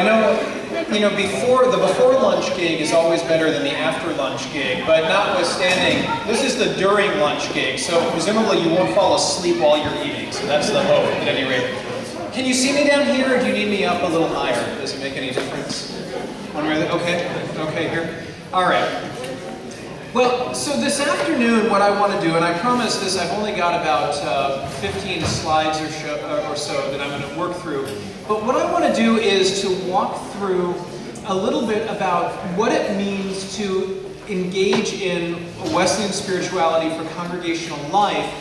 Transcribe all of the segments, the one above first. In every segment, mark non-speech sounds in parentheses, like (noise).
I know, you know, before the before lunch gig is always better than the after lunch gig, but notwithstanding, this is the during lunch gig, so presumably you won't fall asleep while you're eating, so that's the hope at any rate. Can you see me down here, or do you need me up a little higher? Does it make any difference? One way, okay, okay, here. All right. Well, so this afternoon, what I want to do, and I promise this, I've only got about uh, 15 slides or, show, or so that I'm going to work through. But what I want to do is to walk through a little bit about what it means to engage in Wesleyan spirituality for congregational life.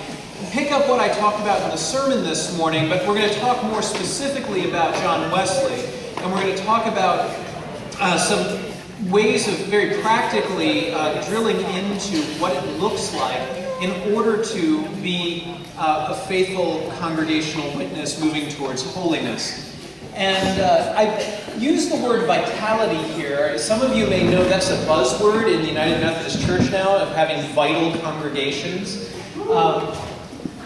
Pick up what I talked about in the sermon this morning, but we're going to talk more specifically about John Wesley. And we're going to talk about uh, some ways of very practically uh, drilling into what it looks like in order to be uh, a faithful congregational witness moving towards holiness. And uh, I use the word vitality here. Some of you may know that's a buzzword in the United Methodist Church now of having vital congregations. Um,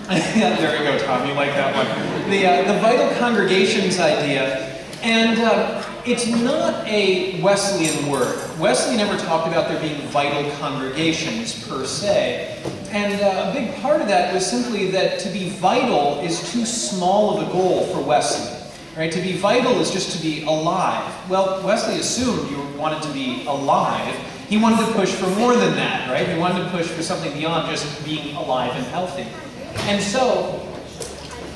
(laughs) there you go, Tom. You like that one. The, uh, the vital congregations idea. And uh, it's not a Wesleyan word. Wesley never talked about there being vital congregations per se. And uh, a big part of that was simply that to be vital is too small of a goal for Wesley. Right? To be vital is just to be alive. Well, Wesley assumed you wanted to be alive. He wanted to push for more than that, right? He wanted to push for something beyond just being alive and healthy. And so,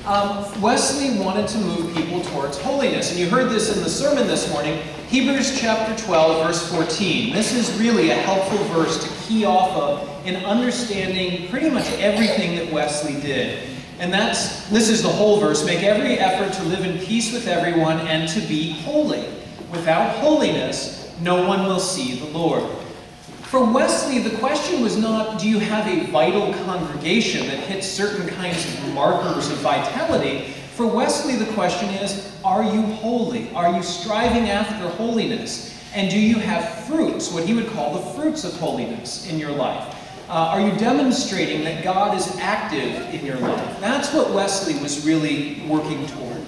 um, Wesley wanted to move people towards holiness. And you heard this in the sermon this morning, Hebrews chapter 12, verse 14. This is really a helpful verse to key off of in understanding pretty much everything that Wesley did. And that's, this is the whole verse, make every effort to live in peace with everyone and to be holy. Without holiness, no one will see the Lord. For Wesley, the question was not, do you have a vital congregation that hits certain kinds of markers of vitality? For Wesley, the question is, are you holy? Are you striving after holiness? And do you have fruits, what he would call the fruits of holiness in your life? Uh, are you demonstrating that God is active in your life? That's what Wesley was really working toward.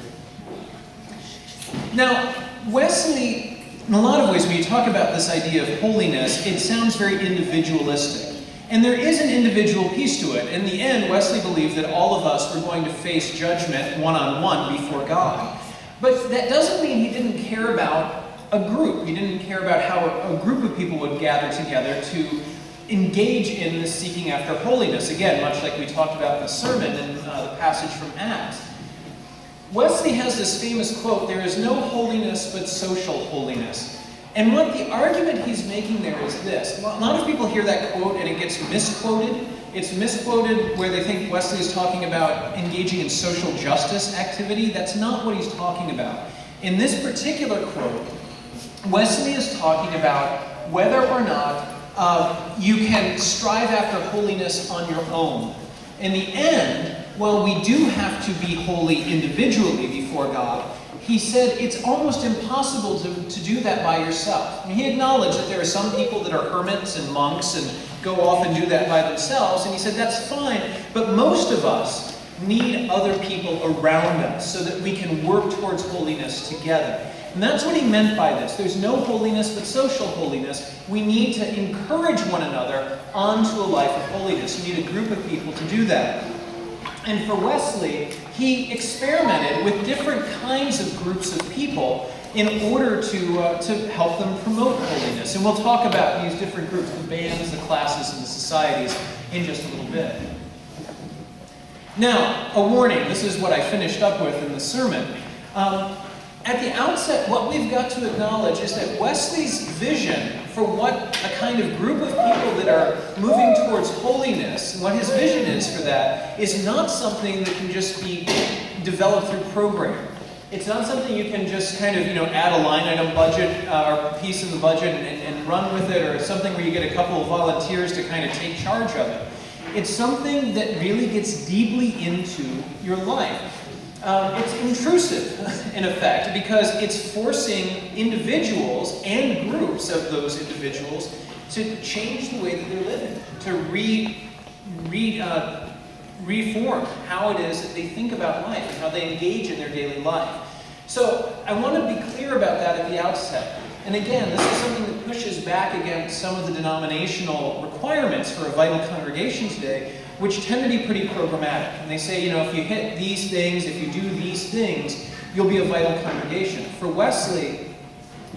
Now, Wesley in a lot of ways, when you talk about this idea of holiness, it sounds very individualistic. And there is an individual piece to it. In the end, Wesley believed that all of us were going to face judgment one-on-one -on -one before God. But that doesn't mean he didn't care about a group. He didn't care about how a, group of people would gather together to engage in this seeking after holiness. Again, much like we talked about in the sermon in uh, the passage from Acts. Wesley has this famous quote, there is no holiness but social holiness. And what the argument he's making there is this. A lot of people hear that quote and it gets misquoted. It's misquoted where they think Wesley is talking about engaging in social justice activity. That's not what he's talking about. In this particular quote, Wesley is talking about whether or not uh, you can strive after holiness on your own. In the end, while we do have to be holy individually before God, he said it's almost impossible to, to do that by yourself. And he acknowledged that there are some people that are hermits and monks and go off and do that by themselves, and he said that's fine, but most of us need other people around us so that we can work towards holiness together. And that's what he meant by this. There's no holiness but social holiness. We need to encourage one another onto a life of holiness. We need a group of people to do that. And for Wesley, he experimented with different kinds of groups of people in order to, uh, to help them promote holiness. And we'll talk about these different groups, the bands, the classes, and the societies in just a little bit. Now, a warning. This is what I finished up with in the sermon. Um, at the outset, what we've got to acknowledge is that Wesley's vision for what a kind of group of people that are moving towards holiness, what his vision is for that, is not something that can just be developed through program. It's not something you can just kind of, you know, add a line item budget uh, or piece in the budget and, and run with it, or something where you get a couple of volunteers to kind of take charge of it. It's something that really gets deeply into your life. Um, it's intrusive, (laughs) in effect, because it's forcing individuals and groups of those individuals to change the way that they're living, to re, re, uh, reform how it is that they think about life and how they engage in their daily life. So I want to be clear about that at the outset. And again, this is something that pushes back against some of the denominational requirements for a vital congregation today, which tend to be pretty programmatic. And they say, you know, if you hit these things, if you do these things, you'll be a vital congregation. For Wesley,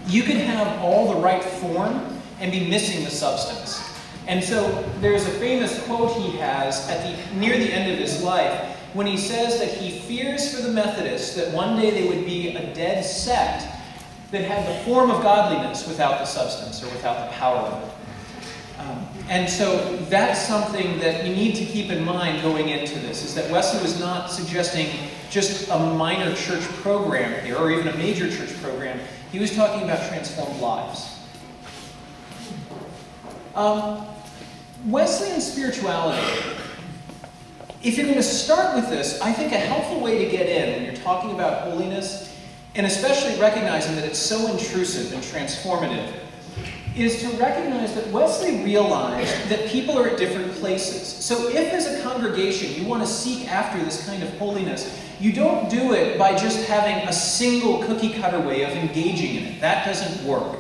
you can have all the right form and be missing the substance. And so there's a famous quote he has at the near the end of his life when he says that he fears for the Methodists that one day they would be a dead sect that had the form of godliness without the substance or without the power of it. And so that's something that you need to keep in mind going into this, is that Wesley was not suggesting just a minor church program here, or even a major church program. He was talking about transformed lives. Um, Wesleyan spirituality. If you're going to start with this, I think a helpful way to get in when you're talking about holiness, and especially recognizing that it's so intrusive and transformative, is to recognize that Wesley realized that people are at different places. So if as a congregation you want to seek after this kind of holiness, you don't do it by just having a single cookie cutter way of engaging in it. That doesn't work.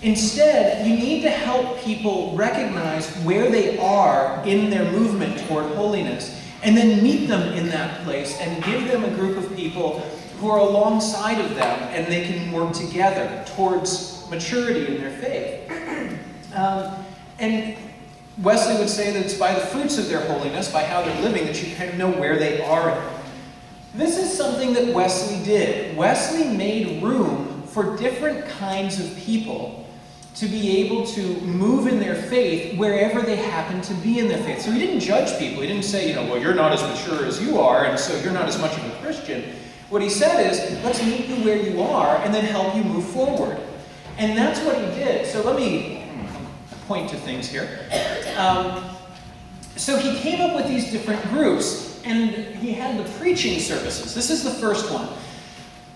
Instead, you need to help people recognize where they are in their movement toward holiness and then meet them in that place and give them a group of people who are alongside of them and they can work together towards maturity in their faith. Um, and Wesley would say that it's by the fruits of their holiness, by how they're living, that you kind of know where they are. This is something that Wesley did. Wesley made room for different kinds of people to be able to move in their faith wherever they happen to be in their faith. So he didn't judge people. He didn't say, you know, well, you're not as mature as you are, and so you're not as much of a Christian. What he said is, let's meet you where you are and then help you move forward. And that's what he did. So let me point to things here. Um, so he came up with these different groups, and he had the preaching services. This is the first one.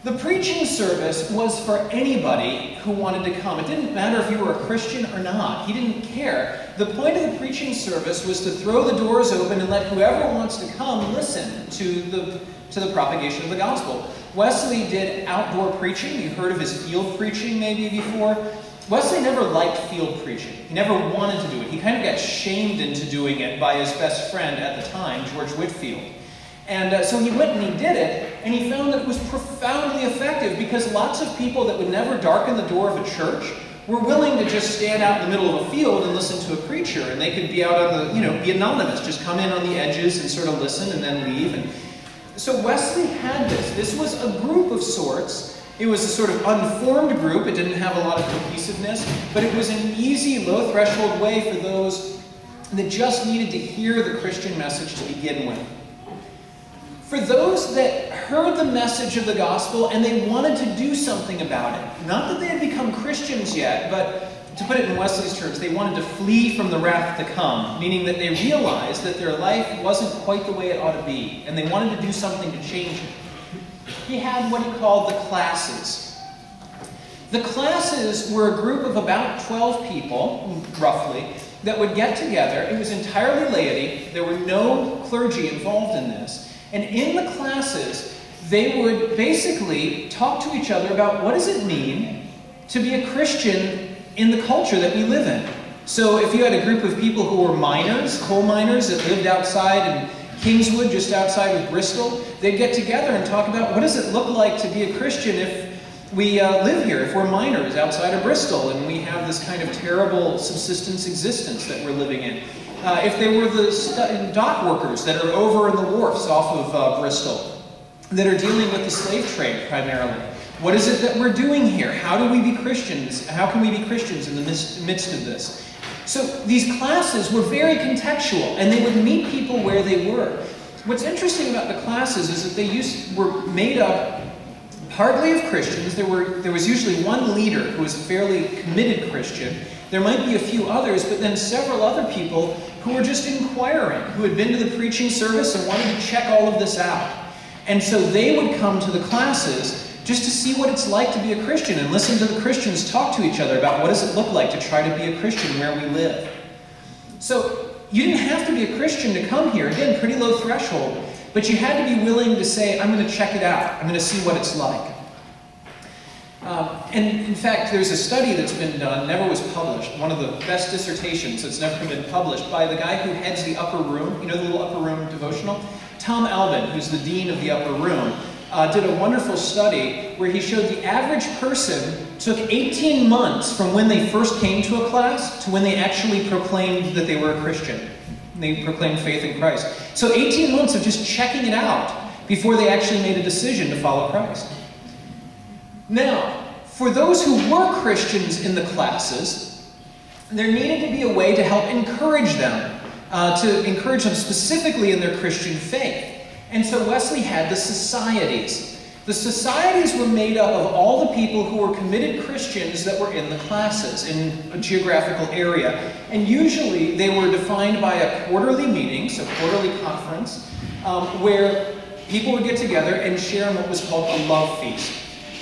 The preaching service was for anybody who wanted to come. It didn't matter if you were a Christian or not. He didn't care. The point of the preaching service was to throw the doors open and let whoever wants to come listen to the, to the propagation of the gospel. Wesley did outdoor preaching. You heard of his field preaching maybe before. Wesley never liked field preaching. He never wanted to do it. He kind of got shamed into doing it by his best friend at the time, George Whitefield. And uh, so he went and he did it, and he found that it was profoundly effective because lots of people that would never darken the door of a church were willing to just stand out in the middle of a field and listen to a preacher, and they could be out on the, you know, be anonymous, just come in on the edges and sort of listen and then leave. And so Wesley had this. This was a group of sorts. It was a sort of unformed group. It didn't have a lot of cohesiveness, but it was an easy, low threshold way for those that just needed to hear the Christian message to begin with for those that heard the message of the gospel and they wanted to do something about it. Not that they had become Christians yet, but to put it in Wesley's terms, they wanted to flee from the wrath to come, meaning that they realized that their life wasn't quite the way it ought to be, and they wanted to do something to change it. He had what he called the classes. The classes were a group of about 12 people, roughly, that would get together. It was entirely laity. There were no clergy involved in this. And in the classes, they would basically talk to each other about what does it mean to be a Christian in the culture that we live in. So if you had a group of people who were miners, coal miners that lived outside in Kingswood, just outside of Bristol, they'd get together and talk about what does it look like to be a Christian if we uh, live here, if we're miners outside of Bristol and we have this kind of terrible subsistence existence that we're living in. Uh, if they were the dock workers that are over in the wharfs off of uh, Bristol, that are dealing with the slave trade primarily. What is it that we're doing here? How do we be Christians? How can we be Christians in the midst of this? So these classes were very contextual, and they would meet people where they were. What's interesting about the classes is that they used, were made up partly of Christians. There, were, there was usually one leader who was a fairly committed Christian. There might be a few others, but then several other people who were just inquiring, who had been to the preaching service and wanted to check all of this out. And so they would come to the classes just to see what it's like to be a Christian and listen to the Christians talk to each other about what does it look like to try to be a Christian where we live. So you didn't have to be a Christian to come here. Again, pretty low threshold. But you had to be willing to say, I'm going to check it out. I'm going to see what it's like. Um, and in fact, there's a study that's been done, never was published, one of the best dissertations that's never been published, by the guy who heads the Upper Room, you know the little Upper Room devotional? Tom Albin, who's the dean of the Upper Room, uh, did a wonderful study where he showed the average person took 18 months from when they first came to a class to when they actually proclaimed that they were a Christian. They proclaimed faith in Christ. So 18 months of just checking it out before they actually made a decision to follow Christ. Now, for those who were Christians in the classes, there needed to be a way to help encourage them, uh, to encourage them specifically in their Christian faith. And so Wesley had the societies. The societies were made up of all the people who were committed Christians that were in the classes in a geographical area. And usually they were defined by a quarterly meeting, so quarterly conference, um, where people would get together and share what was called a love feast.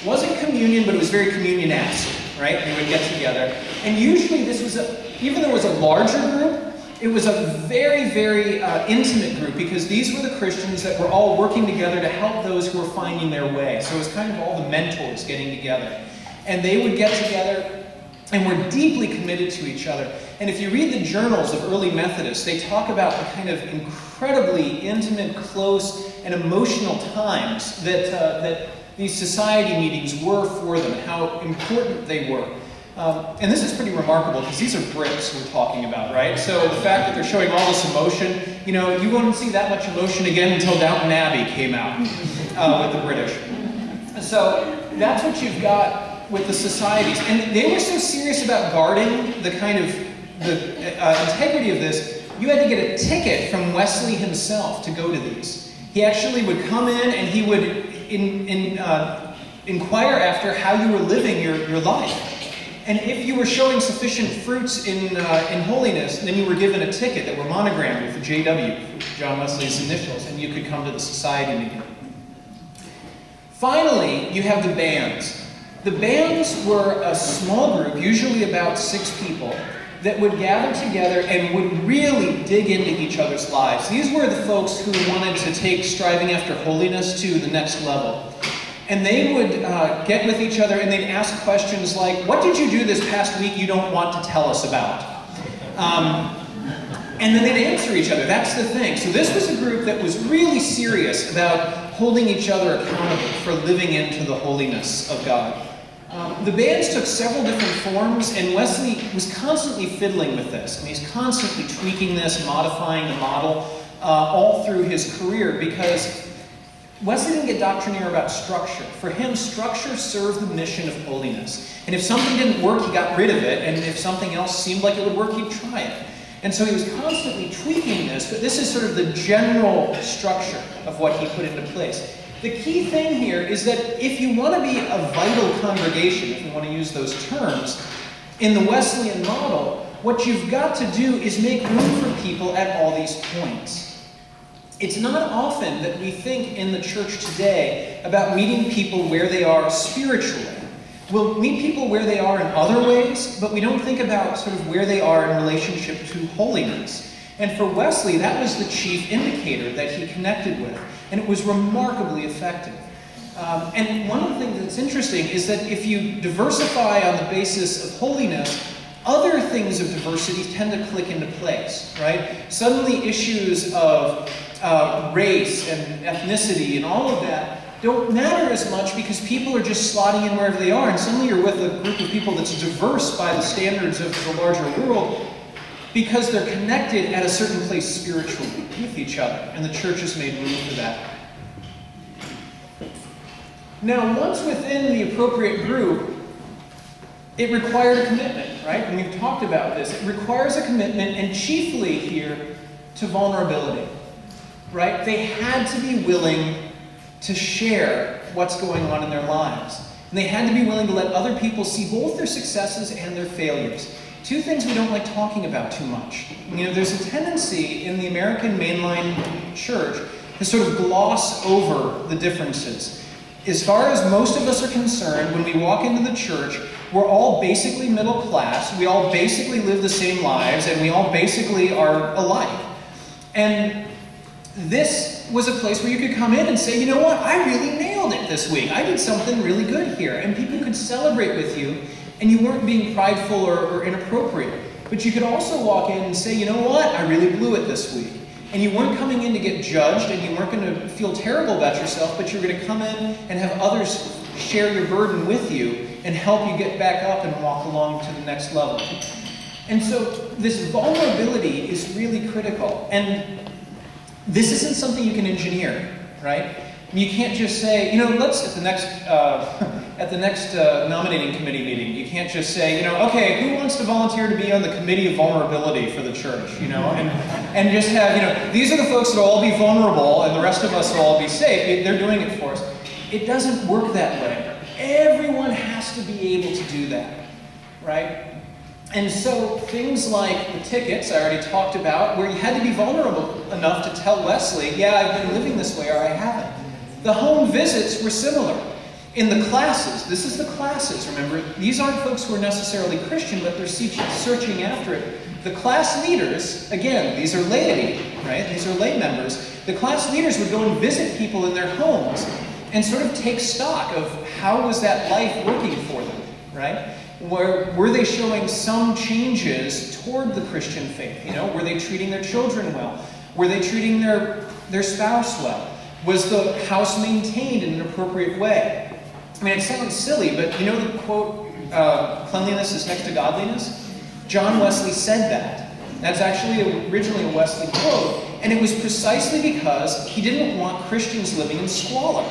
It wasn't communion, but it was very communion-esque, right? They would get together. And usually this was, a, even though it was a larger group, it was a very, very uh, intimate group because these were the Christians that were all working together to help those who were finding their way. So it was kind of all the mentors getting together. And they would get together and were deeply committed to each other. And if you read the journals of early Methodists, they talk about the kind of incredibly intimate, close, and emotional times that, uh, that these society meetings were for them, how important they were. Um, and this is pretty remarkable because these are Brits we're talking about, right? So the fact that they're showing all this emotion, you know, you wouldn't see that much emotion again until Downton Abbey came out uh, with the British. So that's what you've got with the societies. And they were so serious about guarding the kind of the uh, integrity of this, you had to get a ticket from Wesley himself to go to these. He actually would come in and he would in, in, uh, inquire after how you were living your, your life. And if you were showing sufficient fruits in, uh, in holiness, then you were given a ticket that were monogrammed with the JW, John Wesley's initials, and you could come to the society meeting. Finally, you have the bands. The bands were a small group, usually about six people, that would gather together and would really dig into each other's lives. These were the folks who wanted to take striving after holiness to the next level. And they would uh, get with each other and they'd ask questions like, What did you do this past week you don't want to tell us about? Um, and then they'd answer each other. That's the thing. So this was a group that was really serious about holding each other accountable for living into the holiness of God. Um, the bands took several different forms, and Wesley was constantly fiddling with this. I mean, he's constantly tweaking this, modifying the model, uh, all through his career, because Wesley didn't get doctrinaire about structure. For him, structure served the mission of holiness. And if something didn't work, he got rid of it, and if something else seemed like it would work, he'd try it. And so he was constantly tweaking this, but this is sort of the general structure of what he put into place. The key thing here is that if you want to be a vital congregation, if you want to use those terms, in the Wesleyan model, what you've got to do is make room for people at all these points. It's not often that we think in the church today about meeting people where they are spiritually. We'll meet people where they are in other ways, but we don't think about sort of where they are in relationship to holiness. And for Wesley, that was the chief indicator that he connected with and it was remarkably effective. Um, and one of the things that's interesting is that if you diversify on the basis of holiness, other things of diversity tend to click into place, right? Suddenly issues of uh, race and ethnicity and all of that don't matter as much because people are just slotting in wherever they are, and suddenly you're with a group of people that's diverse by the standards of the larger world because they're connected at a certain place spiritually with each other, and the church has made room for that. Now, once within the appropriate group, it required a commitment, right? And we've talked about this. It requires a commitment, and chiefly here, to vulnerability, right? They had to be willing to share what's going on in their lives. And they had to be willing to let other people see both their successes and their failures. Two things we don't like talking about too much. You know, there's a tendency in the American mainline church to sort of gloss over the differences. As far as most of us are concerned, when we walk into the church, we're all basically middle class, we all basically live the same lives, and we all basically are alike. And this was a place where you could come in and say, you know what, I really nailed it this week. I did something really good here. And people could celebrate with you, and you weren't being prideful or, or inappropriate. But you could also walk in and say, you know what? I really blew it this week. And you weren't coming in to get judged, and you weren't going to feel terrible about yourself, but you were going to come in and have others share your burden with you and help you get back up and walk along to the next level. And so this vulnerability is really critical. And this isn't something you can engineer, right? You can't just say, you know, let's at the next uh, (laughs) at the next uh, nominating committee meeting, you can't just say, you know, okay, who wants to volunteer to be on the committee of vulnerability for the church, you know, and and just have, you know, these are the folks that will all be vulnerable, and the rest of us will all be safe. They're doing it for us. It doesn't work that way. Everyone has to be able to do that, right? And so things like the tickets I already talked about, where you had to be vulnerable enough to tell Wesley, yeah, I've been living this way or I haven't. The home visits were similar. In the classes, this is the classes, remember, these aren't folks who are necessarily Christian, but they're searching after it. The class leaders, again, these are laity, right? These are lay members. The class leaders would go and visit people in their homes and sort of take stock of how was that life working for them, right? Were, were they showing some changes toward the Christian faith? You know, were they treating their children well? Were they treating their, their spouse well? Was the house maintained in an appropriate way? I mean, it sounds silly, but you know the quote, uh, cleanliness is next to godliness? John Wesley said that. That's actually originally a Wesley quote, and it was precisely because he didn't want Christians living in squalor.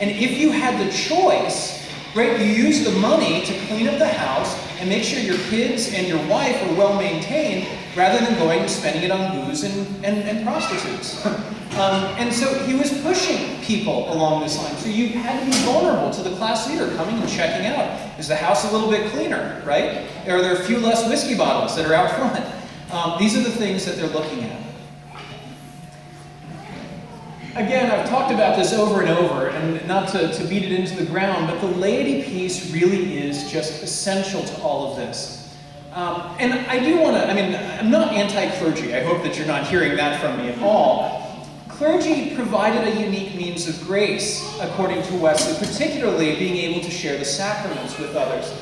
And if you had the choice, right, you use the money to clean up the house and make sure your kids and your wife are well maintained rather than going and spending it on booze and, and, and prostitutes. (laughs) um, and so he was pushing people along this line. So you had to be vulnerable to the class leader coming and checking out. Is the house a little bit cleaner, right? Are there a few less whiskey bottles that are out front? Um, these are the things that they're looking at. Again, I've talked about this over and over, and not to, to beat it into the ground, but the laity piece really is just essential to all of this. Um, and I do want to, I mean, I'm not anti clergy. I hope that you're not hearing that from me at all. Clergy provided a unique means of grace, according to Wesley, particularly being able to share the sacraments with others.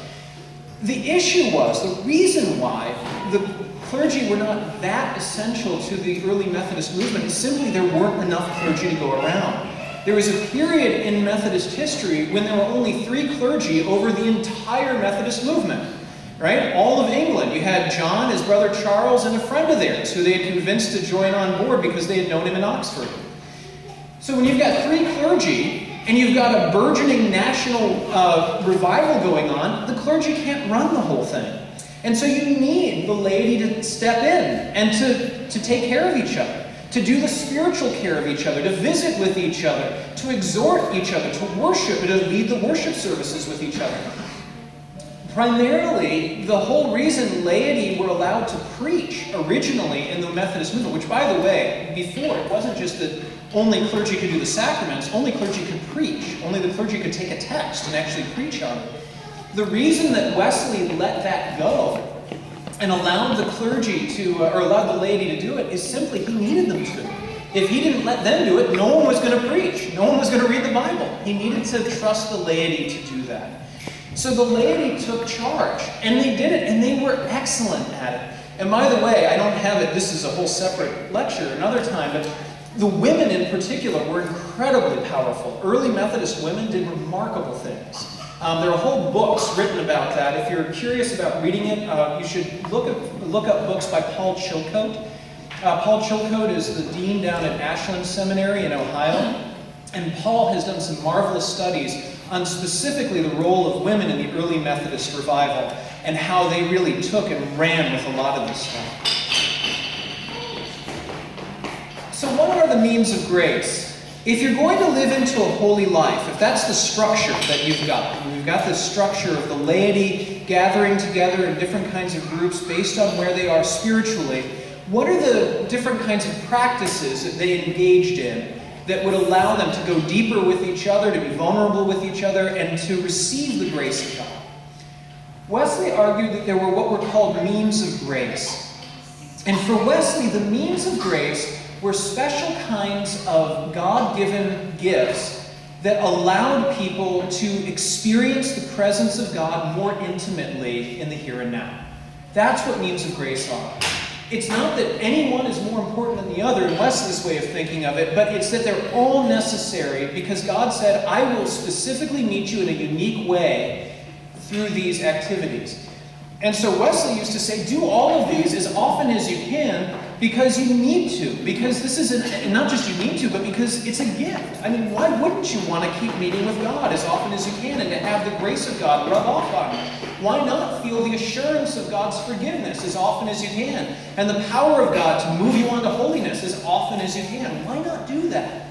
The issue was, the reason why the clergy were not that essential to the early Methodist movement. Simply, there weren't enough clergy to go around. There was a period in Methodist history when there were only three clergy over the entire Methodist movement. Right? All of England. You had John, his brother Charles, and a friend of theirs who they had convinced to join on board because they had known him in Oxford. So when you've got three clergy and you've got a burgeoning national uh, revival going on, the clergy can't run the whole thing. And so you need the laity to step in and to, to take care of each other, to do the spiritual care of each other, to visit with each other, to exhort each other, to worship, and to lead the worship services with each other. Primarily, the whole reason laity were allowed to preach originally in the Methodist movement, which, by the way, before it wasn't just that only clergy could do the sacraments, only clergy could preach, only the clergy could take a text and actually preach on it. The reason that Wesley let that go and allowed the clergy to, uh, or allowed the laity to do it, is simply he needed them to. If he didn't let them do it, no one was going to preach. No one was going to read the Bible. He needed to trust the laity to do that. So the laity took charge, and they did it, and they were excellent at it. And by the way, I don't have it, this is a whole separate lecture another time, but the women in particular were incredibly powerful. Early Methodist women did remarkable things. Um, there are whole books written about that. If you're curious about reading it, uh, you should look, up, look up books by Paul Chilcote. Uh, Paul Chilcote is the dean down at Ashland Seminary in Ohio. And Paul has done some marvelous studies on specifically the role of women in the early Methodist revival and how they really took and ran with a lot of this stuff. So, what are the means of grace? If you're going to live into a holy life, if that's the structure that you've got, and you've got this structure of the laity gathering together in different kinds of groups based on where they are spiritually, what are the different kinds of practices that they engaged in that would allow them to go deeper with each other, to be vulnerable with each other, and to receive the grace of God? Wesley argued that there were what were called means of grace. And for Wesley, the means of grace were special kinds of God given gifts that allowed people to experience the presence of God more intimately in the here and now. That's what means of grace are. It's not that any one is more important than the other in Wesley's way of thinking of it, but it's that they're all necessary because God said, I will specifically meet you in a unique way through these activities. And so Wesley used to say, do all of these as often as you can because you need to. Because this is an, not just you need to, but because it's a gift. I mean, why wouldn't you want to keep meeting with God as often as you can and to have the grace of God rub off on you? Why not feel the assurance of God's forgiveness as often as you can and the power of God to move you on to holiness as often as you can? Why not do that?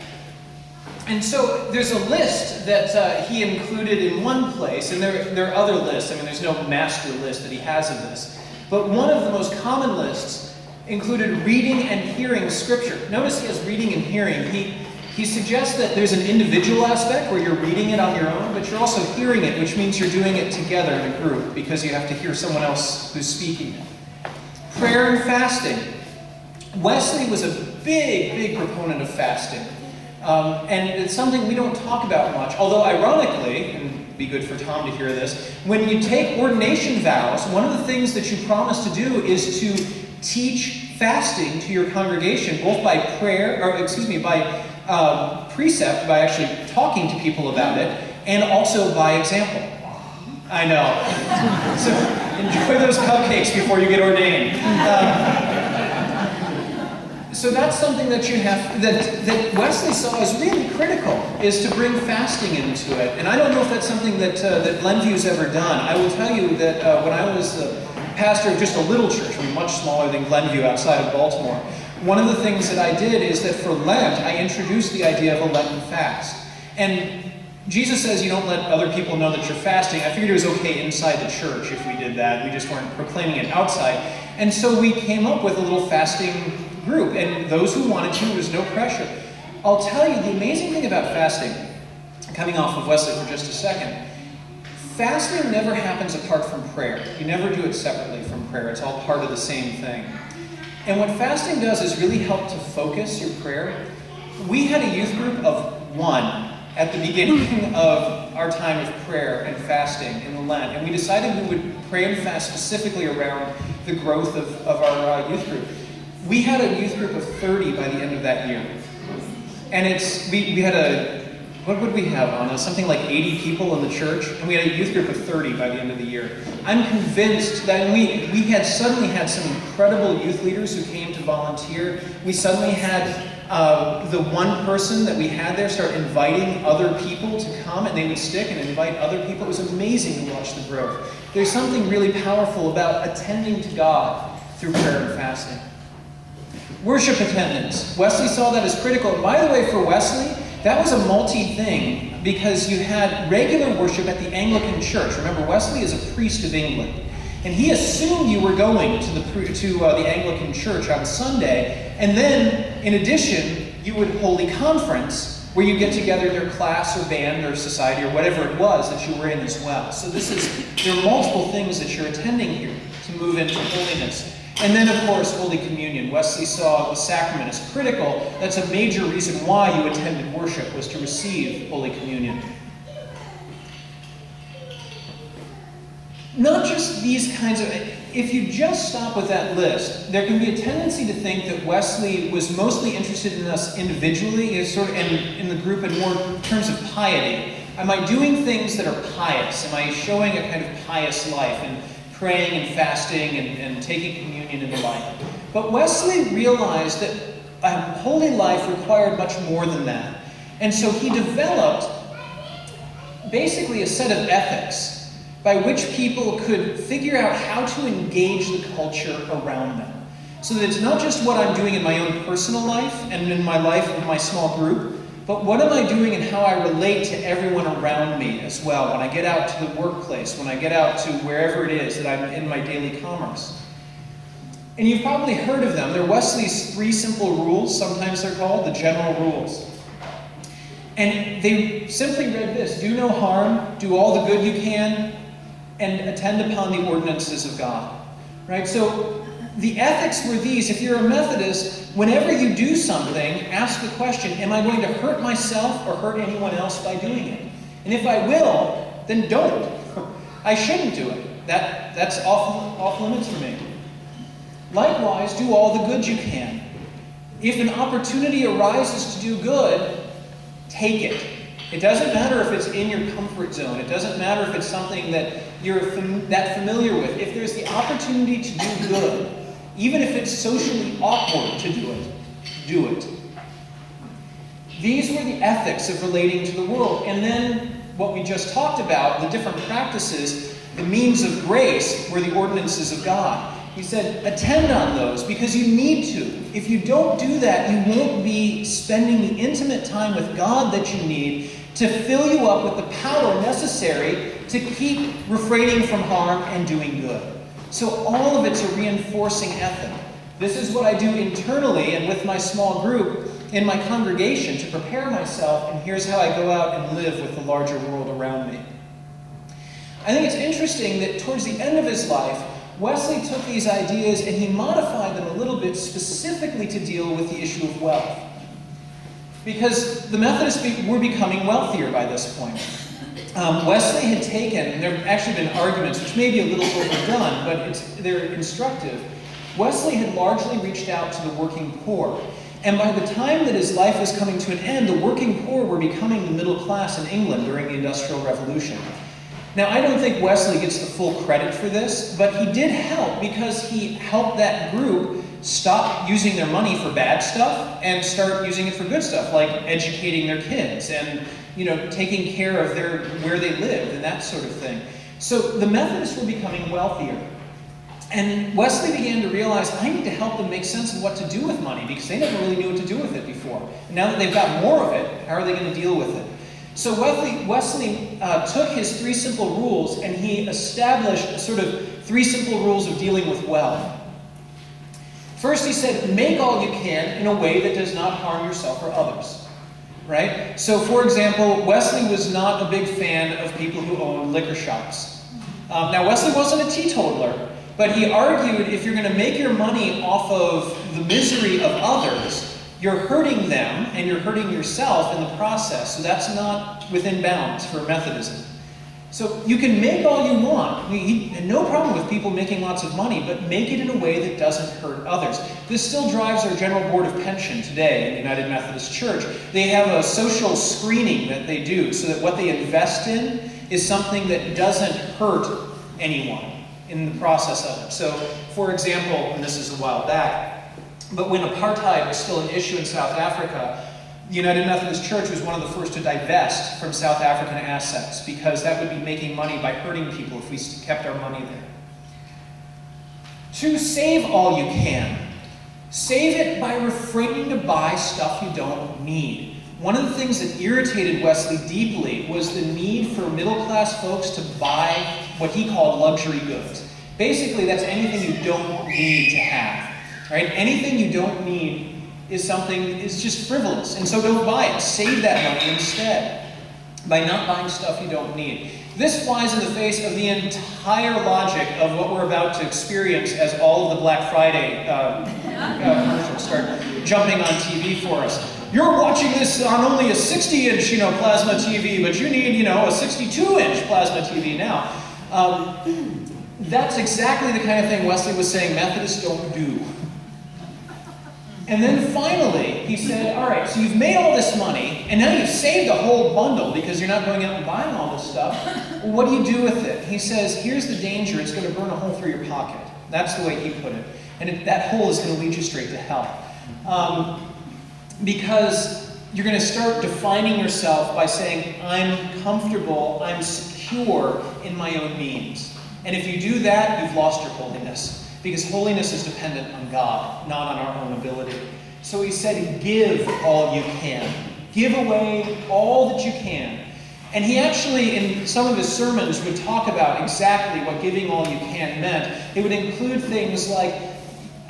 And so there's a list that uh, he included in one place, and there, there are other lists. I mean, there's no master list that he has of this. But one of the most common lists included reading and hearing Scripture. Notice he has reading and hearing. He, he suggests that there's an individual aspect where you're reading it on your own, but you're also hearing it, which means you're doing it together in a group because you have to hear someone else who's speaking it. Prayer and fasting. Wesley was a big, big proponent of fasting. Um, and it's something we don't talk about much. Although, ironically, and be good for Tom to hear this, when you take ordination vows, one of the things that you promise to do is to teach fasting to your congregation, both by prayer, or excuse me, by um, precept, by actually talking to people about it, and also by example. I know. (laughs) so enjoy those cupcakes before you get ordained. Um, so that's something that you have that that Wesley saw as really critical is to bring fasting into it. And I don't know if that's something that uh, that Glenview's ever done. I will tell you that uh, when I was the pastor of just a little church, mean, much smaller than Glenview outside of Baltimore, one of the things that I did is that for Lent I introduced the idea of a Lenten fast. And Jesus says you don't let other people know that you're fasting. I figured it was okay inside the church if we did that. We just weren't proclaiming it outside. And so we came up with a little fasting group. And those who wanted to, there was no pressure. I'll tell you, the amazing thing about fasting, coming off of Wesley for just a second, fasting never happens apart from prayer. You never do it separately from prayer. It's all part of the same thing. And what fasting does is really help to focus your prayer. We had a youth group of one at the beginning (laughs) of our time of prayer and fasting in the Lent, and we decided we would pray and fast specifically around the growth of, of our uh, youth group. We had a youth group of 30 by the end of that year. And it's, we, we had a, what would we have on us? Something like 80 people in the church. And we had a youth group of 30 by the end of the year. I'm convinced that we, we had suddenly had some incredible youth leaders who came to volunteer. We suddenly had uh, the one person that we had there start inviting other people to come, and they would stick and invite other people. It was amazing to watch the growth. There's something really powerful about attending to God through prayer and fasting. Worship attendance. Wesley saw that as critical. By the way, for Wesley, that was a multi thing because you had regular worship at the Anglican Church. Remember, Wesley is a priest of England. And he assumed you were going to the, to, uh, the Anglican Church on Sunday. And then, in addition, you would Holy Conference, where you get together your class or band or society or whatever it was that you were in as well. So this is there are multiple things that you're attending here to move into holiness. And then, of course, Holy Communion. Wesley saw the sacrament as critical. That's a major reason why you attended worship, was to receive Holy Communion. Not just these kinds of. If you just stop with that list, there can be a tendency to think that Wesley was mostly interested in us individually, sort of, and in the group in more terms of piety. Am I doing things that are pious? Am I showing a kind of pious life? And praying and fasting and, and taking communion and the like. But Wesley realized that a holy life required much more than that. And so he developed basically a set of ethics by which people could figure out how to engage the culture around them. So that it's not just what I'm doing in my own personal life and in my life with my small group, but what am I doing and how I relate to everyone around me as well when I get out to the workplace, when I get out to wherever it is that I'm in my daily commerce? And you've probably heard of them. They're Wesley's three simple rules, sometimes they're called the general rules. And they simply read this do no harm, do all the good you can, and attend upon the ordinances of God. Right? So the ethics were these if you're a Methodist, whenever you do something, ask the question Am I going to hurt myself or hurt anyone else by doing it? And if I will, then don't. (laughs) I shouldn't do it. That, that's off, off limits for me. Likewise, do all the good you can. If an opportunity arises to do good, take it. It doesn't matter if it's in your comfort zone. It doesn't matter if it's something that you're fam that familiar with. If there's the opportunity to do good, even if it's socially awkward to do it, do it. These were the ethics of relating to the world. And then what we just talked about, the different practices, the means of grace were the ordinances of God. He said, attend on those because you need to. If you don't do that, you won't be spending the intimate time with God that you need to fill you up with the power necessary to keep refraining from harm and doing good. So all of it's a reinforcing ethic. This is what I do internally and with my small group in my congregation to prepare myself, and here's how I go out and live with the larger world around me. I think it's interesting that towards the end of his life, Wesley took these ideas and he modified them a little bit specifically to deal with the issue of wealth. Because the Methodists were becoming wealthier by this point. Um, Wesley had taken, and there have actually been arguments, which may be a little overdone, but they're instructive. Wesley had largely reached out to the working poor. And by the time that his life was coming to an end, the working poor were becoming the middle class in England during the Industrial Revolution. Now, I don't think Wesley gets the full credit for this, but he did help because he helped that group stop using their money for bad stuff and start using it for good stuff, like educating their kids and you know taking care of their where they lived and that sort of thing. So the Methodists were becoming wealthier. And Wesley began to realize, I need to help them make sense of what to do with money because they never really knew what to do with it before. And now that they've got more of it, how are they going to deal with it? So Wesley, Wesley uh, took his three simple rules and he established sort of three simple rules of dealing with wealth. First, he said, make all you can in a way that does not harm yourself or others. Right? So, for example, Wesley was not a big fan of people who owned liquor shops. Um, now, Wesley wasn't a teetotaler, but he argued if you're going to make your money off of the misery of others, you're hurting them and you're hurting yourself in the process. So that's not within bounds for Methodism. So you can make all you want. We, no problem with people making lots of money, but make it in a way that doesn't hurt others. This still drives our General Board of Pension today in the United Methodist Church. They have a social screening that they do so that what they invest in is something that doesn't hurt anyone in the process of it. So, for example, and this is a while back, but when apartheid was still an issue in South Africa, the United Methodist Church was one of the first to divest from South African assets because that would be making money by hurting people if we kept our money there. To save all you can. Save it by refraining to buy stuff you don't need. One of the things that irritated Wesley deeply was the need for middle class folks to buy what he called luxury goods. Basically, that's anything you don't need to have. Right? Anything you don't need is something is just frivolous, and so don't buy it. Save that money instead by not buying stuff you don't need. This flies in the face of the entire logic of what we're about to experience as all of the Black Friday uh, uh, start jumping on TV for us. You're watching this on only a 60-inch, you know, plasma TV, but you need, you know, a 62-inch plasma TV now. Um, that's exactly the kind of thing Wesley was saying Methodists don't do. And then finally, he said, All right, so you've made all this money, and now you've saved a whole bundle because you're not going out and buying all this stuff. Well, what do you do with it? He says, Here's the danger it's going to burn a hole through your pocket. That's the way he put it. And it, that hole is going to lead you straight to hell. Um, because you're going to start defining yourself by saying, I'm comfortable, I'm secure in my own means. And if you do that, you've lost your holiness. Because holiness is dependent on God, not on our own ability. So he said, Give all you can. Give away all that you can. And he actually, in some of his sermons, would talk about exactly what giving all you can meant. It would include things like,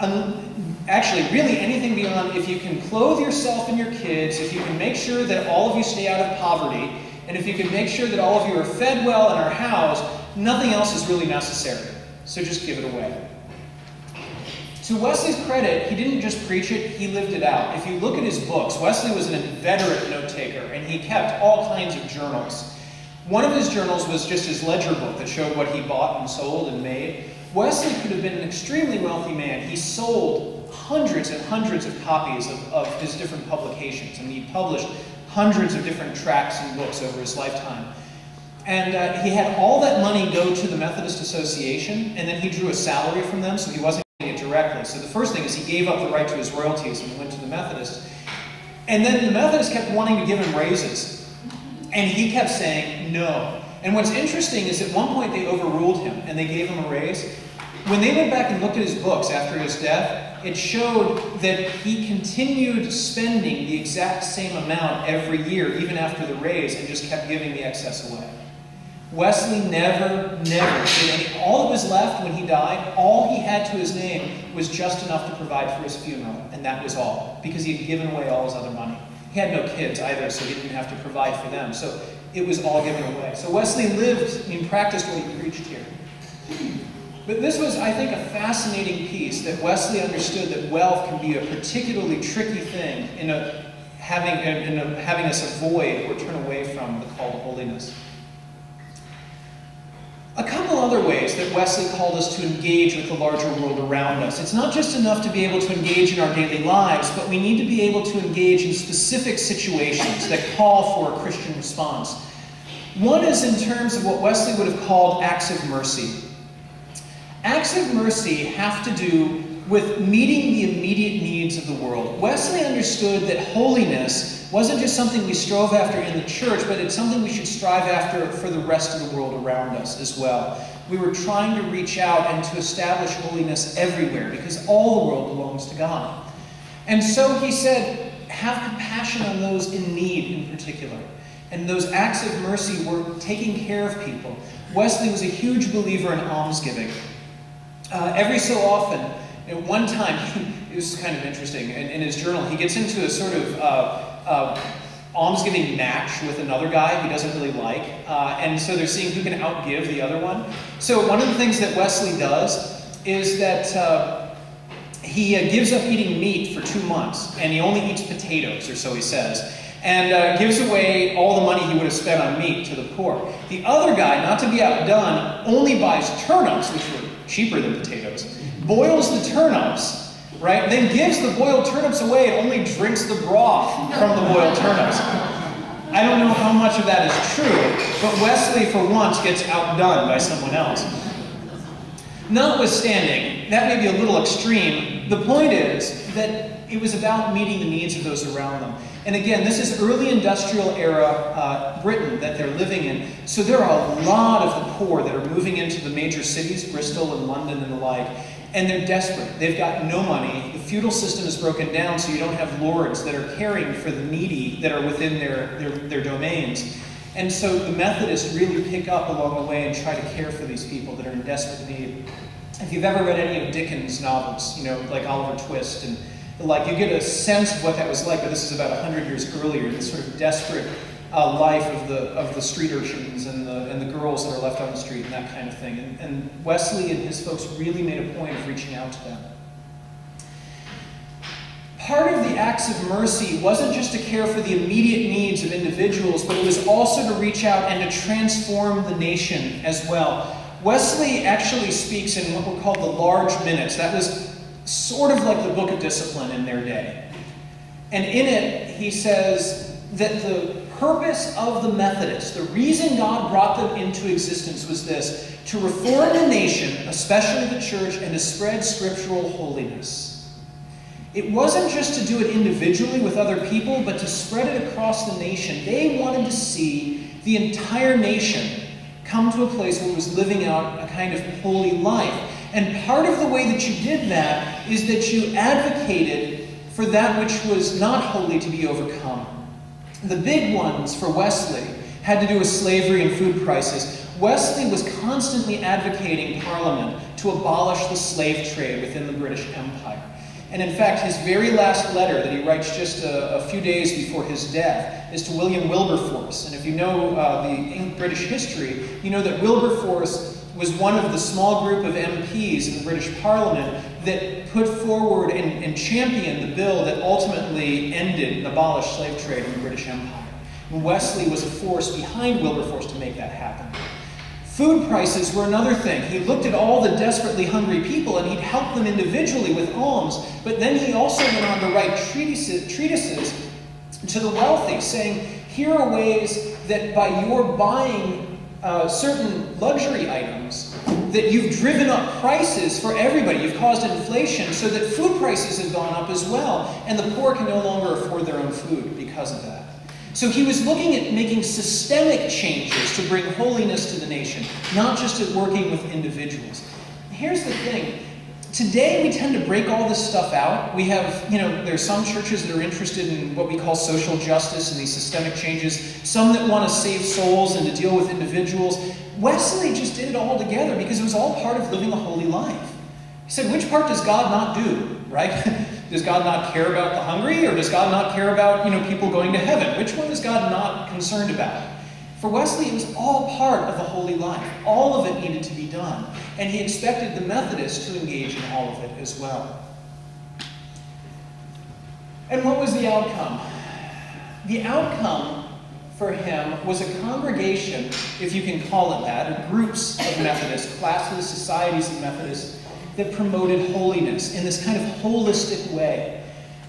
um, actually, really anything beyond if you can clothe yourself and your kids, if you can make sure that all of you stay out of poverty, and if you can make sure that all of you are fed well and are housed, nothing else is really necessary. So just give it away. To Wesley's credit, he didn't just preach it, he lived it out. If you look at his books, Wesley was an inveterate note taker, and he kept all kinds of journals. One of his journals was just his ledger book that showed what he bought and sold and made. Wesley could have been an extremely wealthy man. He sold hundreds and hundreds of copies of, of his different publications, and he published hundreds of different tracts and books over his lifetime. And uh, he had all that money go to the Methodist Association, and then he drew a salary from them, so he wasn't directly. So the first thing is he gave up the right to his royalties and went to the Methodist. And then the Methodists kept wanting to give him raises. And he kept saying no. And what's interesting is at one point they overruled him and they gave him a raise. When they went back and looked at his books after his death, it showed that he continued spending the exact same amount every year, even after the raise, and just kept giving the excess away. Wesley never, never did any. All that was left when he died, all he had to his name was just enough to provide for his funeral, and that was all, because he had given away all his other money. He had no kids either, so he didn't have to provide for them. So it was all given away. So Wesley lived and practiced what he preached here. But this was, I think, a fascinating piece that Wesley understood that wealth can be a particularly tricky thing in, a, having, in a, having us avoid or turn away from the call to holiness. A couple other ways that Wesley called us to engage with the larger world around us. It's not just enough to be able to engage in our daily lives, but we need to be able to engage in specific situations that call for a Christian response. One is in terms of what Wesley would have called acts of mercy. Acts of mercy have to do with meeting the immediate needs of the world. Wesley understood that holiness wasn't just something we strove after in the church, but it's something we should strive after for the rest of the world around us as well. We were trying to reach out and to establish holiness everywhere because all the world belongs to God. And so he said, have compassion on those in need in particular. And those acts of mercy were taking care of people. Wesley was a huge believer in almsgiving. Uh, every so often, at one time, (laughs) it was kind of interesting. In, in his journal, he gets into a sort of uh, uh, almsgiving match with another guy he doesn't really like. Uh, and so they're seeing who can outgive the other one. So one of the things that Wesley does is that uh, he uh, gives up eating meat for two months, and he only eats potatoes, or so he says and uh, gives away all the money he would have spent on meat to the poor. The other guy, not to be outdone, only buys turnips, which were cheaper than potatoes, boils the turnips, right? Then gives the boiled turnips away and only drinks the broth from the boiled turnips. I don't know how much of that is true, but Wesley, for once, gets outdone by someone else. Notwithstanding, that may be a little extreme, the point is that it was about meeting the needs of those around them. And again, this is early industrial era uh, Britain that they're living in. So there are a lot of the poor that are moving into the major cities, Bristol and London and the like, and they're desperate. They've got no money. The feudal system is broken down, so you don't have lords that are caring for the needy that are within their, their, their domains. And so the Methodists really pick up along the way and try to care for these people that are in desperate need. If you've ever read any of Dickens' novels, you know, like Oliver Twist and like you get a sense of what that was like, but this is about 100 years earlier, this sort of desperate uh, life of the, of the street urchins and the, and the girls that are left on the street and that kind of thing. And, and Wesley and his folks really made a point of reaching out to them. Part of the acts of mercy wasn't just to care for the immediate needs of individuals, but it was also to reach out and to transform the nation as well. Wesley actually speaks in what were called the large minutes. That was sort of like the book of discipline in their day. And in it, he says that the purpose of the Methodists, the reason God brought them into existence was this to reform the nation, especially the church, and to spread scriptural holiness. It wasn't just to do it individually with other people, but to spread it across the nation. They wanted to see the entire nation come to a place where it was living out a kind of holy life. And part of the way that you did that is that you advocated for that which was not holy to be overcome. The big ones for Wesley had to do with slavery and food prices. Wesley was constantly advocating Parliament to abolish the slave trade within the British Empire. And in fact, his very last letter that he writes just a, a few days before his death is to William Wilberforce. And if you know uh, the British history, you know that Wilberforce was one of the small group of MPs in the British Parliament that put forward and, and championed the bill that ultimately ended and abolished slave trade in the British Empire. And Wesley was a force behind Wilberforce to make that happen. Food prices were another thing. He looked at all the desperately hungry people and he'd help them individually with alms, but then he also went on to write treatises, treatises to the wealthy, saying, Here are ways that by your buying uh, certain luxury items, that you've driven up prices for everybody. You've caused inflation so that food prices have gone up as well, and the poor can no longer afford their own food because of that. So he was looking at making systemic changes to bring holiness to the nation, not just at working with individuals. Here's the thing. Today we tend to break all this stuff out. We have, you know, there are some churches that are interested in what we call social justice and these systemic changes, some that want to save souls and to deal with individuals. Wesley just did it all together because it was all part of living a holy life. He said, which part does God not do, right? (laughs) Does God not care about the hungry, or does God not care about you know, people going to heaven? Which one is God not concerned about? For Wesley, it was all part of the holy life. All of it needed to be done. And he expected the Methodists to engage in all of it as well. And what was the outcome? The outcome for him was a congregation, if you can call it that, groups of Methodists, classes, societies of Methodists, that promoted holiness in this kind of holistic way,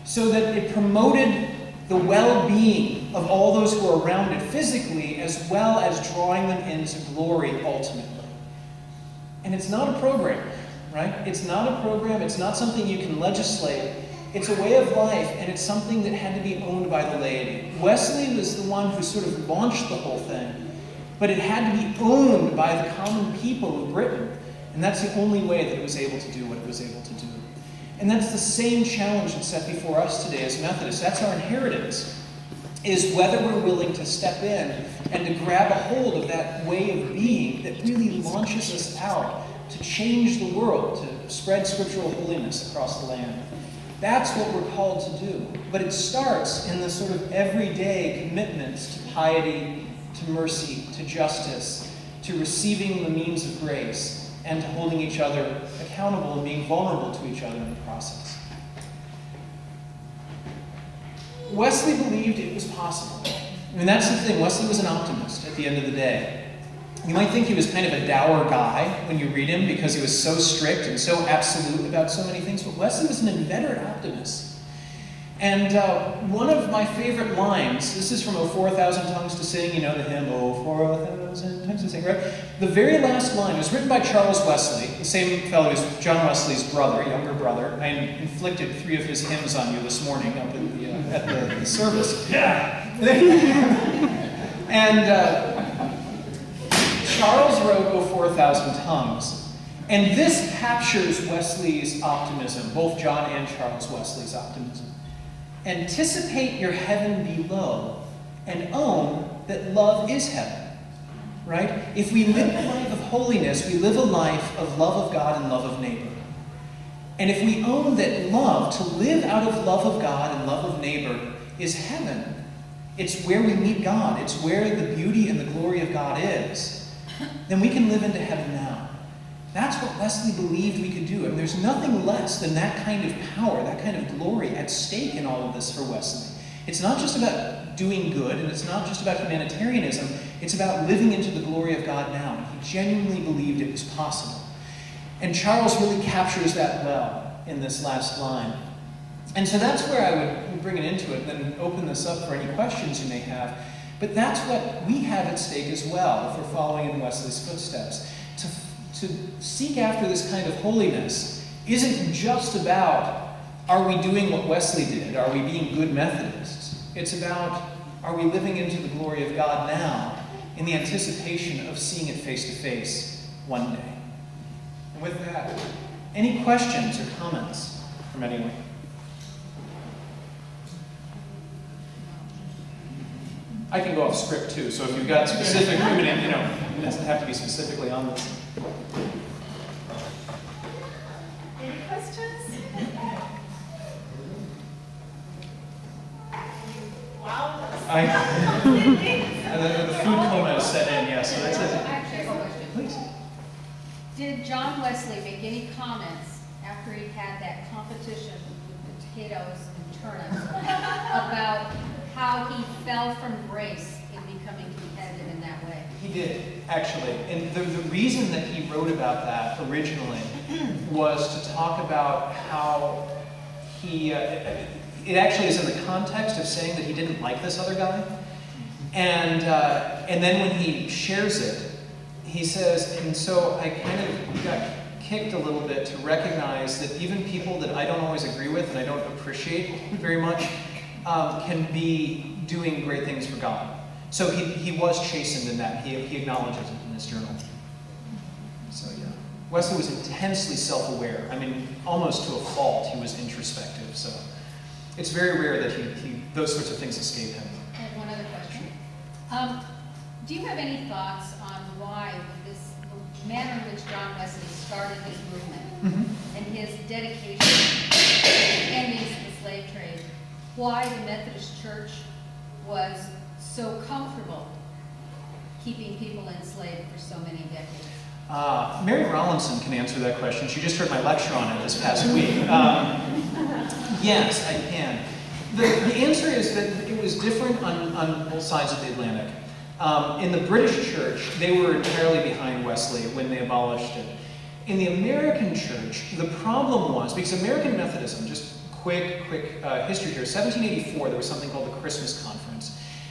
so that it promoted the well being of all those who are around it physically, as well as drawing them into glory ultimately. And it's not a program, right? It's not a program, it's not something you can legislate. It's a way of life, and it's something that had to be owned by the laity. Wesley was the one who sort of launched the whole thing, but it had to be owned by the common people of Britain. And that's the only way that it was able to do what it was able to. And that's the same challenge that's set before us today as Methodists. That's our inheritance, is whether we're willing to step in and to grab a hold of that way of being that really launches us out to change the world, to spread scriptural holiness across the land. That's what we're called to do. But it starts in the sort of everyday commitments to piety, to mercy, to justice, to receiving the means of grace, and to holding each other accountable and being vulnerable to each other in the process. Wesley believed it was possible. I mean, that's the thing. Wesley was an optimist at the end of the day. You might think he was kind of a dour guy when you read him because he was so strict and so absolute about so many things, but Wesley was an inveterate optimist. And uh, one of my favorite lines, this is from O 4,000 Tongues to Sing, you know the hymn, O 4,000 Tongues to Sing, right? The very last line was written by Charles Wesley, the same fellow as John Wesley's brother, younger brother. I inflicted three of his hymns on you this morning up the, uh, at the, the, (laughs) service. Yeah! (laughs) and uh, Charles wrote O 4,000 Tongues. And this captures Wesley's optimism, both John and Charles Wesley's optimism. Anticipate your heaven below and own that love is heaven. Right? If we live a life of holiness, we live a life of love of God and love of neighbor. And if we own that love, to live out of love of God and love of neighbor, is heaven, it's where we meet God, it's where the beauty and the glory of God is, then we can live into heaven now. That's what Wesley believed we could do. I And there's nothing less than that kind of power, that kind of glory at stake in all of this for Wesley. It's not just about doing good, and it's not just about humanitarianism, it's about living into the glory of God now. And he genuinely believed it was possible. And Charles really captures that well in this last line. And so that's where I would bring it into it, then open this up for any questions you may have. But that's what we have at stake as well if we're following in Wesley's footsteps to seek after this kind of holiness isn't just about are we doing what Wesley did? Are we being good Methodists? It's about are we living into the glory of God now in the anticipation of seeing it face to face one day? And with that, any questions or comments from anyone? I can go off script too, so if you've got specific, you know, it doesn't have to be specifically on this. Any questions? Wow. I, (laughs) the, the food coma is set in, yes, yeah, so that's it. Please. Did John Wesley make any comments after he had that competition with potatoes and turnips about how he fell from grace in becoming competitive in that way? He did, actually. And the, the reason that he wrote about that originally (clears throat) was to talk about how he, uh, it actually is in the context of saying that he didn't like this other guy. And, uh, and then when he shares it, he says, and so I kind of got kicked a little bit to recognize that even people that I don't always agree with and I don't appreciate very much um, can be doing great things for God. So he, he was chastened in that. He, he acknowledges it in his journal. So yeah. Wesley was intensely self-aware. I mean, almost to a fault, he was introspective. So it's very rare that he, he, those sorts of things escape him. I have one other question. Um, do you have any thoughts on why this manner in which John Wesley started his movement Mm-hmm. and his dedication to ending the slave trade, why the Methodist Church was so comfortable keeping people enslaved for so many decades? Uh, Mary Rollinson can answer that question. She just heard my lecture on it this past week. Um, (laughs) yes, I can. The, the answer is that it was different on, on both sides of the Atlantic. Um, in the British church, they were entirely behind Wesley when they abolished it. In the American church, the problem was, because American Methodism, just quick, quick uh, history here, 1784, there was something called the Christmas Conference.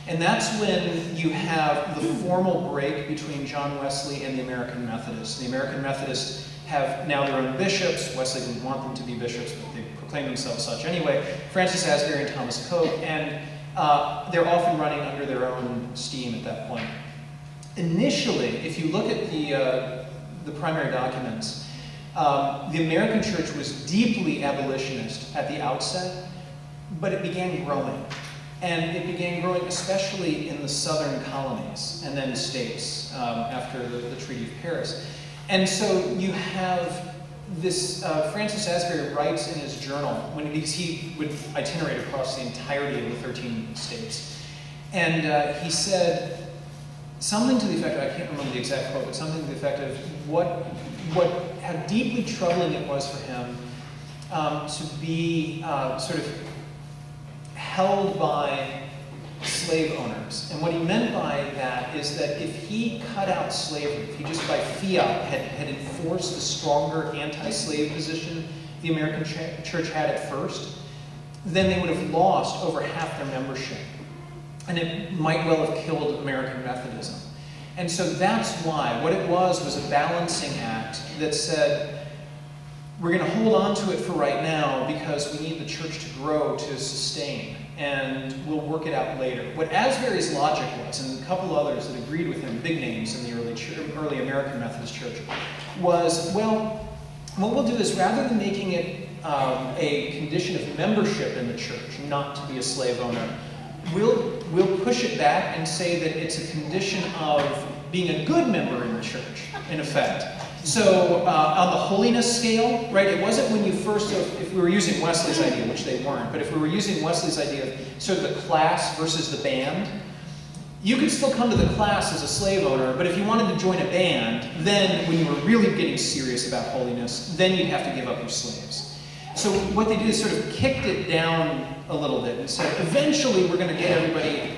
And that's when you have the formal break between John Wesley and the American Methodists. The American Methodists have now their own bishops. Wesley didn't want them to be bishops, but they proclaim themselves such anyway. Francis Asbury and Thomas Coke, and uh, they're often running under their own steam at that point. Initially, if you look at the, uh, the primary documents, um, the American church was deeply abolitionist at the outset, but it began growing. And it began growing especially in the southern colonies and then states um, after the, the, Treaty of Paris. And so you have this, uh, Francis Asbury writes in his journal, when he, he would itinerate across the entirety of the 13 states. And uh, he said something to the effect, I can't remember the exact quote, but something to the effect of what, what, how deeply troubling it was for him um, to be uh, sort of held by slave owners. And what he meant by that is that if he cut out slavery, if he just by fiat had, had enforced the stronger anti-slave position the American ch church had at first, then they would have lost over half their membership. And it might well have killed American Methodism. And so that's why. What it was was a balancing act that said, we're going to hold on to it for right now because we need the church to grow to sustain, and we'll work it out later. What Asbury's logic was, and a couple others that agreed with him, big names in the early, early American Methodist Church, was well, what we'll do is rather than making it um, a condition of membership in the church, not to be a slave owner, we'll, we'll push it back and say that it's a condition of being a good member in the church, in effect. So uh, on the holiness scale, right, it wasn't when you first, if we were using Wesley's idea, which they weren't, but if we were using Wesley's idea of sort of the class versus the band, you could still come to the class as a slave owner, but if you wanted to join a band, then when you were really getting serious about holiness, then you'd have to give up your slaves. So what they did is sort of kicked it down a little bit and said, eventually we're going to get everybody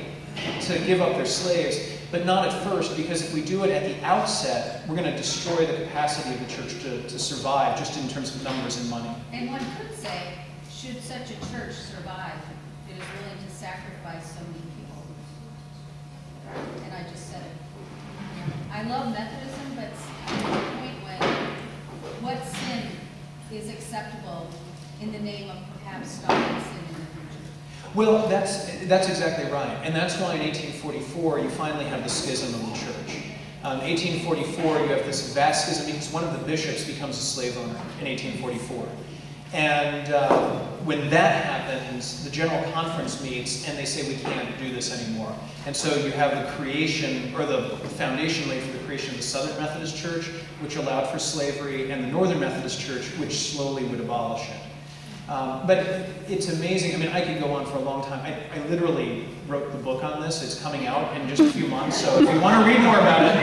to give up their slaves but not at first, because if we do it at the outset, we're going to destroy the capacity of the church to, to survive, just in terms of numbers and money. And one could say, should such a church survive, it is willing to sacrifice so many people. And I just said it. I love Methodism, but at the point when what sin is acceptable in the name of perhaps stopping sin? Well, that's, that's exactly right. And that's why in 1844 you finally have the schism in the church. Um, 1844 you have this vast schism because one of the bishops becomes a slave owner in 1844. And uh, when that happens, the General Conference meets and they say we can't do this anymore. And so you have the creation, or the foundation laid for the creation of the Southern Methodist Church, which allowed for slavery, and the Northern Methodist Church, which slowly would abolish it. Um, but it's amazing. I mean, I could go on for a long time. I, I, literally wrote the book on this. It's coming out in just a few months. So if you want to read more about it,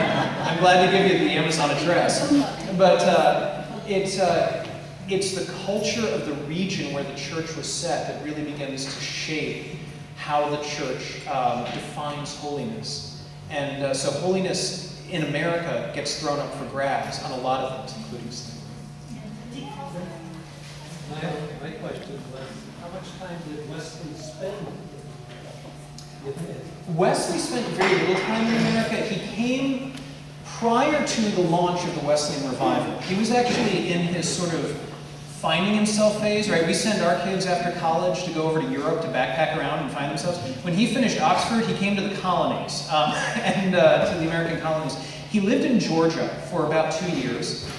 I'm glad to give you the Amazon address. But uh, it's, uh, it's the culture of the region where the church was set that really begins to shape how the church um, defines holiness. And uh, so holiness in America gets thrown up for grabs on a lot of things, including. My, my question was, how much time did Wesley spend? Wesley spent very little time in America. He came prior to the launch of the Wesleyan revival. He was actually in his sort of finding himself phase, right? We send our kids after college to go over to Europe to backpack around and find themselves. When he finished Oxford, he came to the colonies um, (laughs) and uh, to the American colonies. He lived in Georgia for about two years.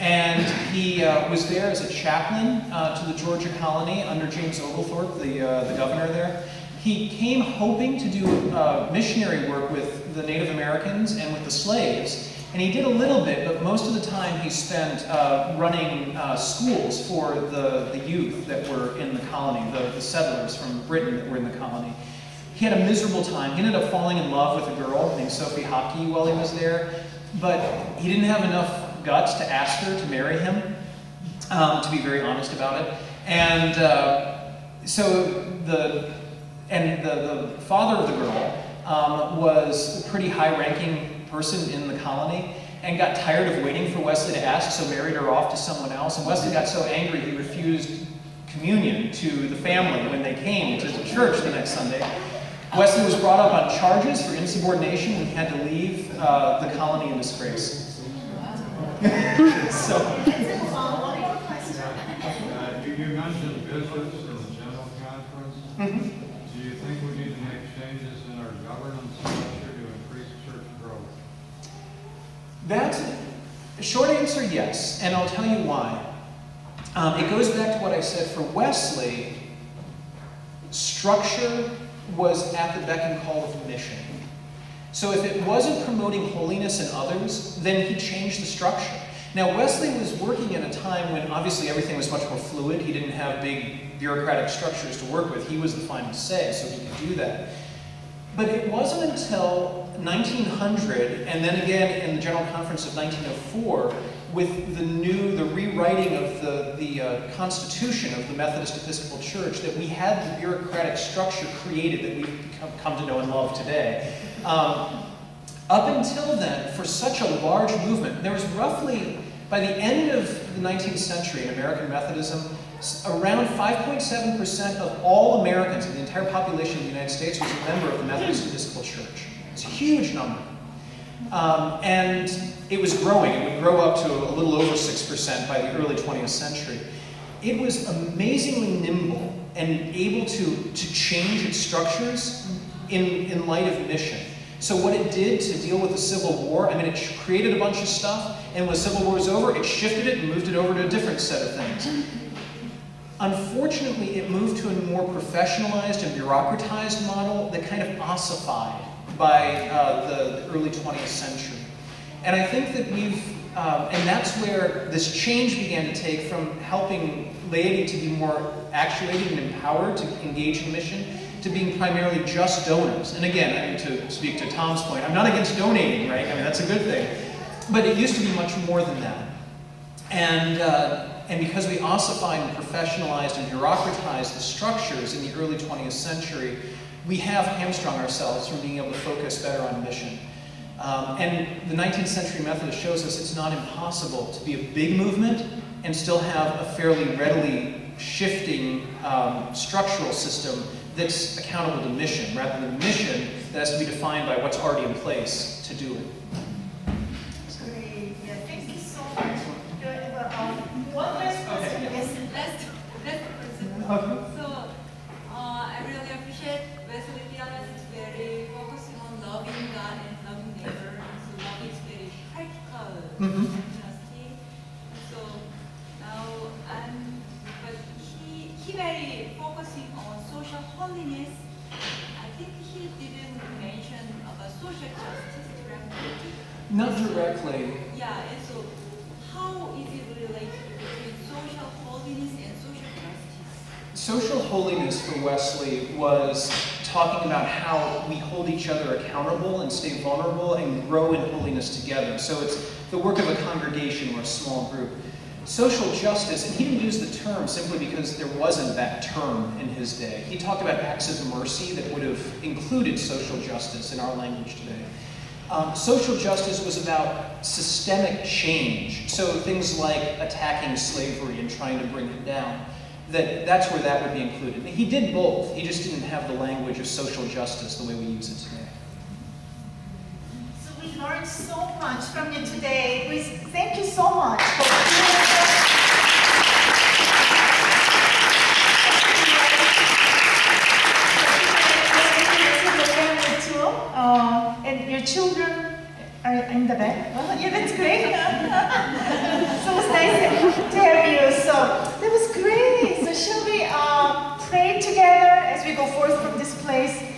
And he uh, was there as a chaplain uh, to the Georgia colony under James Oglethorpe, the, uh, the governor there. He came hoping to do uh, missionary work with the Native Americans and with the slaves. And he did a little bit, but most of the time he spent uh, running uh, schools for the, the youth that were in the colony, the, the settlers from Britain that were in the colony. He had a miserable time. He ended up falling in love with a girl named Sophie Hopkey while he was there, but he didn't have enough guts to ask her to marry him, um, to be very honest about it. And uh, so the and the, the father of the girl um, was a pretty high-ranking person in the colony and got tired of waiting for Wesley to ask, so married her off to someone else. And Wesley got so angry he refused communion to the family when they came to the church the next Sunday. Wesley was brought up on charges for insubordination and had to leave uh, the colony in disgrace. (laughs) so. Uh, You mentioned business in the general conference. mhm. Do you think we need to make changes in our governance structure to increase church growth? That's a short answer, yes, and I'll tell you why. Um, it goes back to what I said for Wesley. Structure was at the beck and call of mission. So if it wasn't promoting holiness in others, then he changed the structure. Now Wesley was working in a time when obviously everything was much more fluid. He didn't have big bureaucratic structures to work with. He was the final say, so he could do that. But it wasn't until 1900, and then again in the General Conference of 1904, with the new, the rewriting of the, the uh, Constitution of the Methodist Episcopal Church, that we had the bureaucratic structure created that we've come to know and love today. Um, up until then, for such a large movement, there was roughly, by the end of the 19th century in American Methodism, around 5.7% of all Americans, in the entire population of the United States, was a member of the Methodist Episcopal Church. It's a huge number. Um, and it was growing. It would grow up to a little over 6% by the early 20th century. It was amazingly nimble and able to, to change its structures in, in light of mission. So what it did to deal with the Civil War, I mean, it created a bunch of stuff, and when the Civil War was over, it shifted it and moved it over to a different set of things. Unfortunately, it moved to a more professionalized and bureaucratized model that kind of ossified by uh, the, the early 20th century. And I think that we've, um, and that's where this change began to take from helping laity to be more actuated and empowered to engage in mission to being primarily just donors. And again, I mean, to speak to Tom's point, I'm not against donating, right? I mean, that's a good thing. But it used to be much more than that. And, uh, and because we ossified and professionalized and bureaucratized the structures in the early 20th century, we have hamstrung ourselves from being able to focus better on mission. Um, and the 19th century Methodist shows us it's not impossible to be a big movement and still have a fairly readily shifting um, structural system that's accountable to mission, rather than mission that has to be defined by what's already in place to do it. Great, yeah, thank you so much. Do I um, one last question? Okay, Yes. Last, last person. Okay. Was talking about how we hold each other accountable and stay vulnerable and grow in holiness together. So it's the work of a congregation or a small group. Social justice, and he didn't use the term simply because there wasn't that term in his day. He talked about acts of mercy that would have included social justice in our language today. Um, social justice was about systemic change, so things like attacking slavery and trying to bring it down. That, that's where that would be included. He did both, he just didn't have the language of social justice the way we use it today. So we learned so much from you today. We thank you so much Um, and your children are in the back. Well, yeah, that's great. (laughs) so it's nice to have you. So shall we uh, pray together as we forth from this place?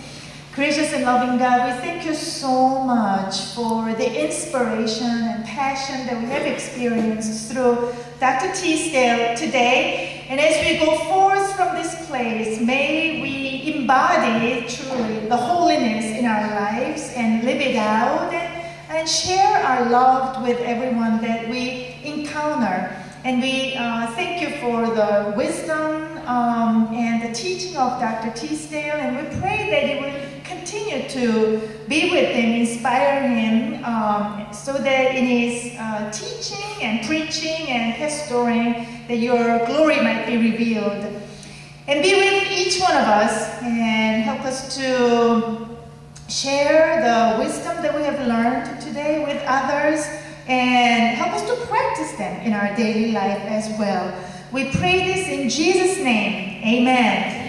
Gracious and loving God, we thank you so much for the inspiration and passion that we have experienced through Dr. Teasdale today. And as we go forth from this place, may we embody truly the holiness in our lives and live it out and, and share our love with everyone that we encounter. And we uh, thank you for the wisdom um, and the teaching of Dr. Teasdale, and we pray that you will continue to be with him, inspire him, um, so that in his uh, teaching and preaching and pastoring, that your glory might be revealed. And be with each one of us and help us to share the wisdom that we have learned today with others and help us to practice them in our daily life as well. We pray this in Jesus' name. Amen.